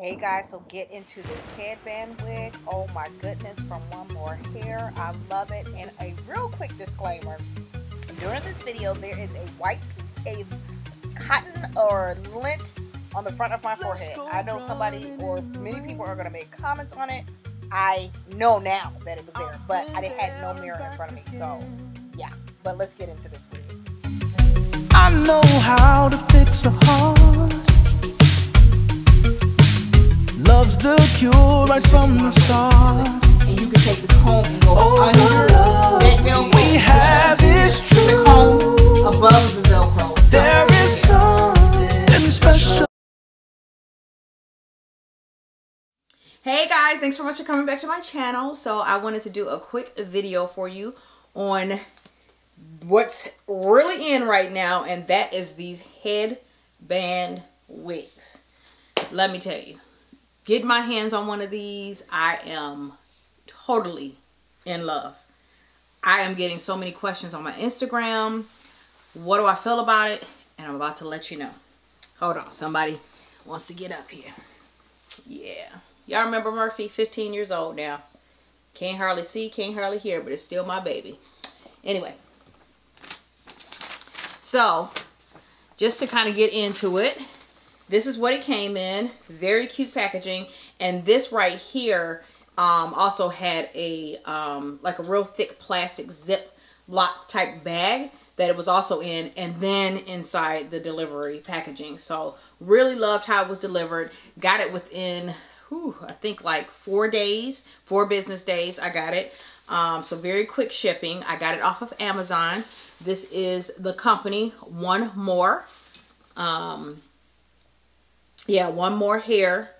Hey guys, so get into this headband wig. Oh my goodness, from One More Hair. I love it. And a real quick disclaimer. During this video, there is a white piece of cotton or lint on the front of my forehead. I know somebody or many people are going to make comments on it. I know now that it was there, but I didn't had no mirror in front of me. So, yeah. But let's get into this wig. I know how to fix a heart Love's the cure right from the start. And you can take the comb and go oh, under that Velcro. We have is true. The comb above the Velcro. There is something special. Hey guys, thanks so much for coming back to my channel. So I wanted to do a quick video for you on what's really in right now and that is these headband wigs. Let me tell you, get my hands on one of these, I am totally in love. I am getting so many questions on my Instagram. What do I feel about it? And I'm about to let you know. Hold on, somebody wants to get up here. Yeah. Y'all remember Murphy, 15 years old now. Can't hardly see, can't hardly hear, but it's still my baby. Anyway. So, just to kind of get into it, this is what it came in. Very cute packaging. And this right here um, also had a um, like a real thick plastic zip lock type bag that it was also in and then inside the delivery packaging. So really loved how it was delivered. Got it within, whew, I think like four days, four business days I got it. Um, so very quick shipping. I got it off of Amazon. This is the company One More. Um, yeah, one more hair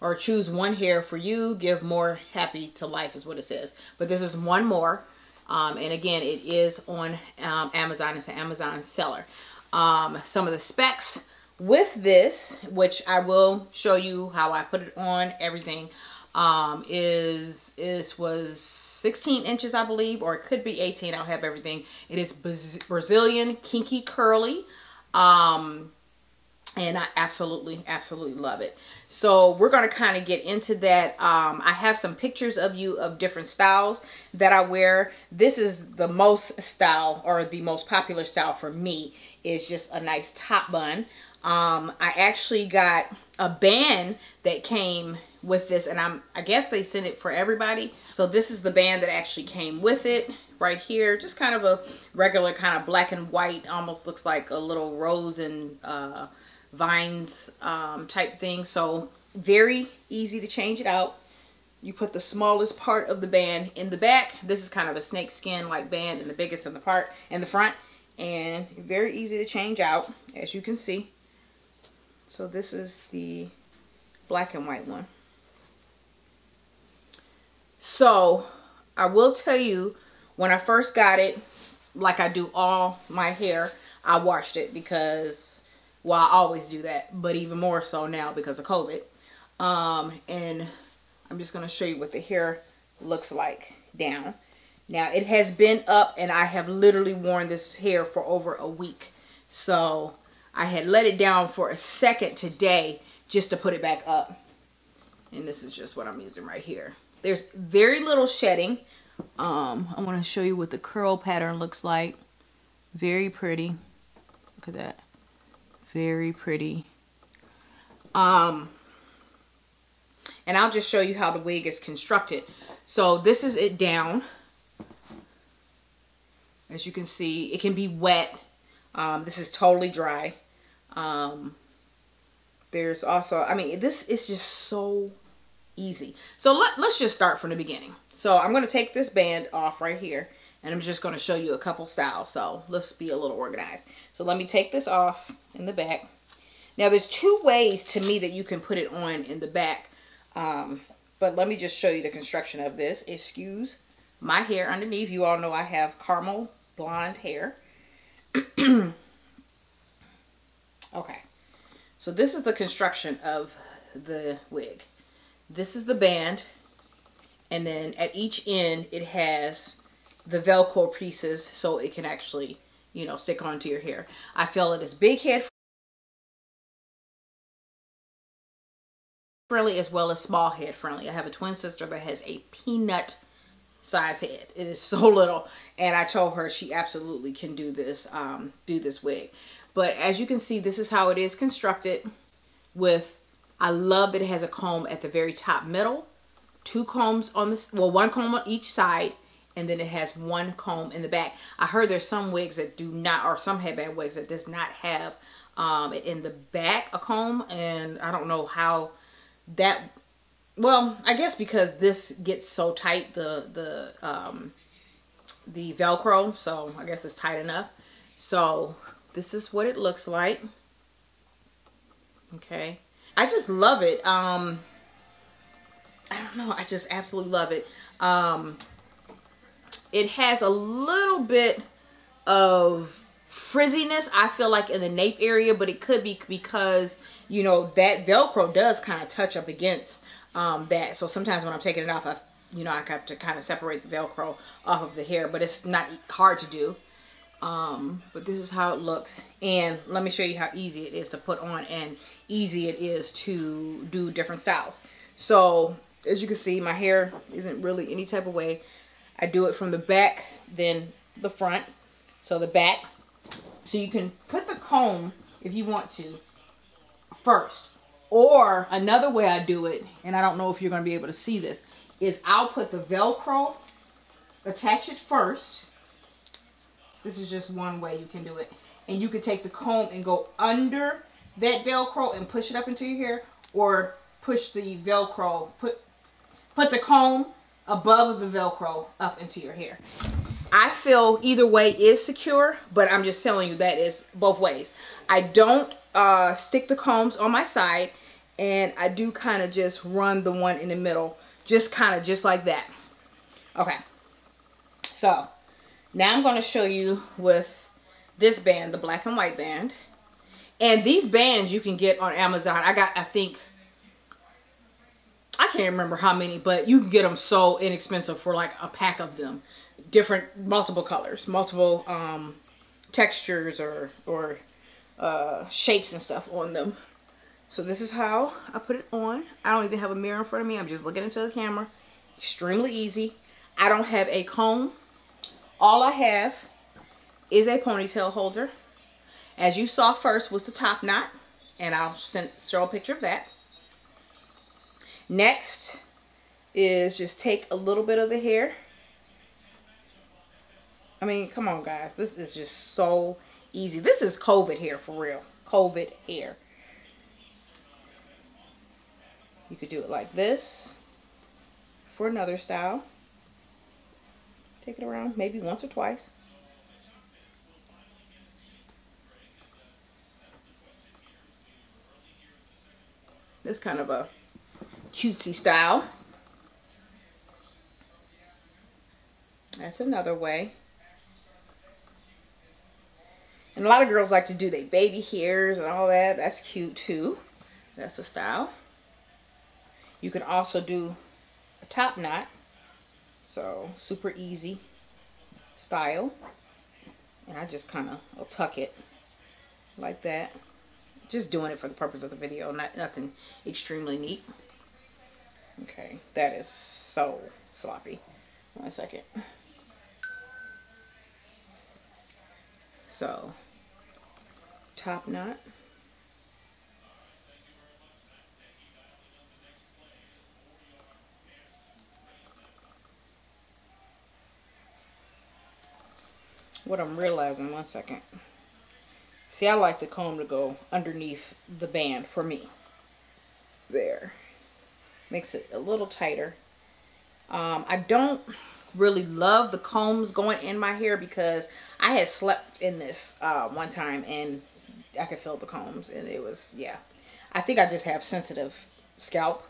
or choose one hair for you, give more happy to life is what it says. But this is one more. Um, and again, it is on um, Amazon. It's an Amazon seller. Um, some of the specs with this, which I will show you how I put it on, everything, um, is, is was 16 inches, I believe, or it could be 18. I'll have everything. It is Brazilian kinky curly. Um, and I absolutely, absolutely love it. So we're going to kind of get into that. Um, I have some pictures of you of different styles that I wear. This is the most style or the most popular style for me is just a nice top bun. Um, I actually got a band that came with this and I'm, I guess they sent it for everybody. So this is the band that actually came with it right here. Just kind of a regular kind of black and white, almost looks like a little rose and uh, vines um, type thing. So very easy to change it out. You put the smallest part of the band in the back. This is kind of a snake skin like band and the biggest in the part in the front. And very easy to change out as you can see. So this is the black and white one. So I will tell you when I first got it, like I do all my hair, I washed it because well, I always do that, but even more so now because of COVID. Um, and I'm just going to show you what the hair looks like down. Now, it has been up and I have literally worn this hair for over a week. So, I had let it down for a second today just to put it back up. And this is just what I'm using right here. There's very little shedding. Um, I want to show you what the curl pattern looks like. Very pretty. Look at that very pretty. Um, and I'll just show you how the wig is constructed. So this is it down. As you can see, it can be wet. Um, this is totally dry. Um, there's also, I mean, this is just so easy. So let, let's just start from the beginning. So I'm going to take this band off right here and I'm just going to show you a couple styles. So let's be a little organized. So let me take this off in the back. Now there's two ways to me that you can put it on in the back. Um, but let me just show you the construction of this. Excuse my hair underneath. You all know I have caramel blonde hair. okay. So this is the construction of the wig. This is the band. And then at each end it has the Velcro pieces so it can actually, you know, stick onto your hair. I feel it is big head friendly as well as small head friendly. I have a twin sister that has a peanut size head. It is so little. And I told her she absolutely can do this, um, do this wig. But as you can see, this is how it is constructed with, I love that it has a comb at the very top middle, two combs on this, well, one comb on each side, and then it has one comb in the back. I heard there's some wigs that do not, or some headband wigs that does not have um, in the back a comb, and I don't know how that well i guess because this gets so tight the the um the velcro so i guess it's tight enough. So this is what it looks like. Okay. I just love it. Um i don't know. I just absolutely love it. Um it has a little bit of frizziness I feel like in the nape area but it could be because you know that velcro does kind of touch up against um, that. So sometimes when I'm taking it off I you know I have to kind of separate the velcro off of the hair but it's not hard to do. Um, but this is how it looks. And let me show you how easy it is to put on and easy it is to do different styles. So as you can see my hair isn't really any type of way I do it from the back then the front so the back so you can put the comb, if you want to, first. Or another way I do it, and I don't know if you're going to be able to see this, is I'll put the Velcro, attach it first. This is just one way you can do it. And you can take the comb and go under that Velcro and push it up into your hair. Or push the Velcro, put, put the comb above the Velcro up into your hair. I feel either way is secure, but I'm just telling you that is both ways. I don't uh, stick the combs on my side, and I do kind of just run the one in the middle, just kind of just like that. Okay, so now I'm going to show you with this band, the black and white band. And these bands you can get on Amazon. I got, I think, I can't remember how many, but you can get them so inexpensive for like a pack of them. Different multiple colors multiple um, textures or or uh, shapes and stuff on them. So this is how I put it on. I don't even have a mirror in front of me. I'm just looking into the camera. Extremely easy. I don't have a comb. All I have is a ponytail holder. As you saw first was the top knot and I'll send, show a picture of that next is just take a little bit of the hair I mean, come on, guys. This is just so easy. This is COVID hair for real. COVID hair. You could do it like this for another style. Take it around maybe once or twice. This kind of a cutesy style. That's another way. And a lot of girls like to do their baby hairs and all that. That's cute too. That's a style. You can also do a top knot. So super easy style. And I just kind of will tuck it like that. Just doing it for the purpose of the video. Not Nothing extremely neat. Okay, that is so sloppy. One second. So top knot. What I'm realizing, one second. See, I like the comb to go underneath the band for me. There. Makes it a little tighter. Um, I don't really love the combs going in my hair because I had slept in this uh, one time and I could feel the combs and it was, yeah. I think I just have sensitive scalp,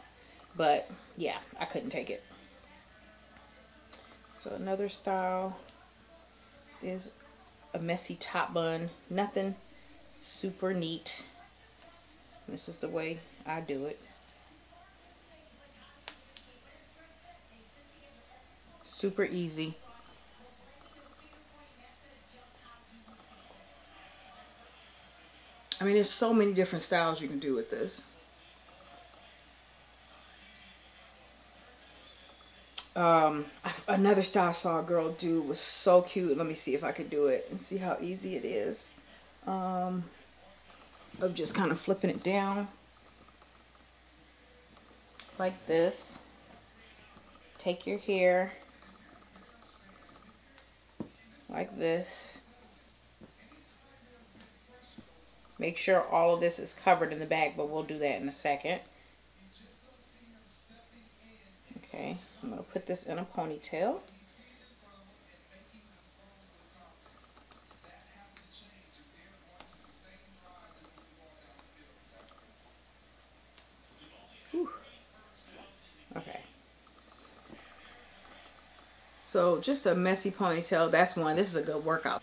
but yeah, I couldn't take it. So another style is a messy top bun. Nothing super neat. This is the way I do it. Super easy. I mean, there's so many different styles you can do with this. Um, another style I saw a girl do was so cute. Let me see if I could do it and see how easy it is. Um, of just kind of flipping it down like this. Take your hair like this. Make sure all of this is covered in the back, but we'll do that in a second. Okay, I'm going to put this in a ponytail. Okay. So just a messy ponytail, that's one. This is a good workout.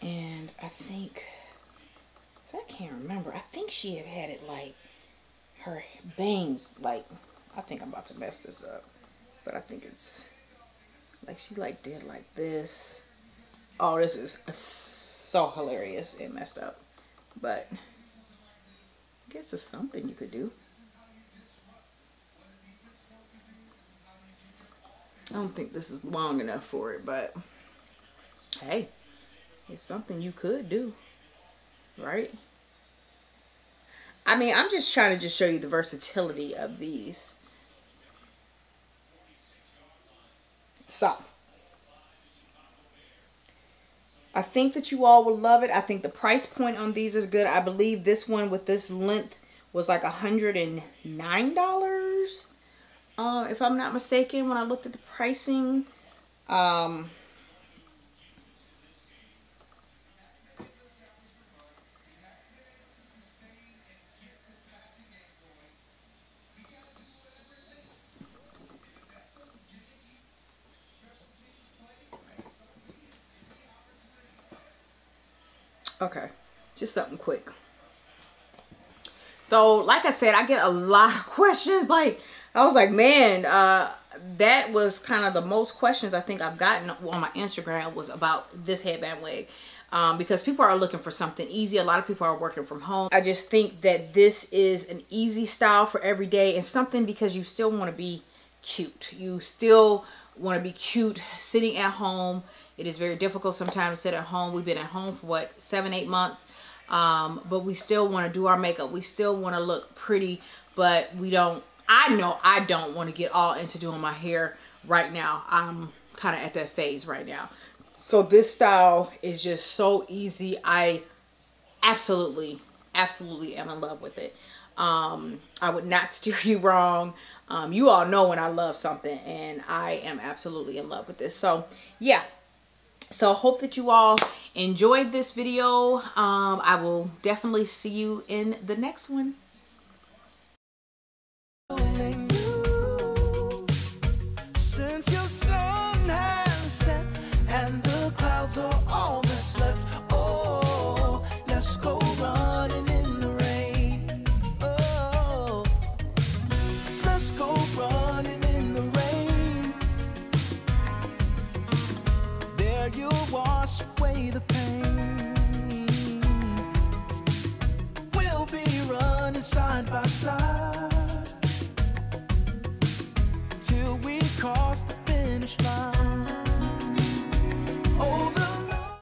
And I think, I can't remember. I think she had had it like, her bangs, like, I think I'm about to mess this up. But I think it's, like she like did like this. Oh, this is so hilarious and messed up. But I guess it's something you could do. I don't think this is long enough for it, but hey, it's something you could do, right? I mean, I'm just trying to just show you the versatility of these. So, I think that you all will love it. I think the price point on these is good. I believe this one with this length was like $109. Uh, if I'm not mistaken, when I looked at the pricing. Um, Okay, just something quick. So, like I said, I get a lot of questions. Like, I was like, man, uh, that was kind of the most questions I think I've gotten on my Instagram was about this headband wig. Um, because people are looking for something easy. A lot of people are working from home. I just think that this is an easy style for every day and something because you still want to be cute. You still want to be cute sitting at home it is very difficult sometimes to sit at home. We've been at home for what, seven, eight months. Um, but we still want to do our makeup. We still want to look pretty, but we don't, I know I don't want to get all into doing my hair right now. I'm kind of at that phase right now. So this style is just so easy. I absolutely, absolutely am in love with it. Um, I would not steer you wrong. Um, you all know when I love something and I am absolutely in love with this. So yeah, so hope that you all enjoyed this video um, i will definitely see you in the next one since your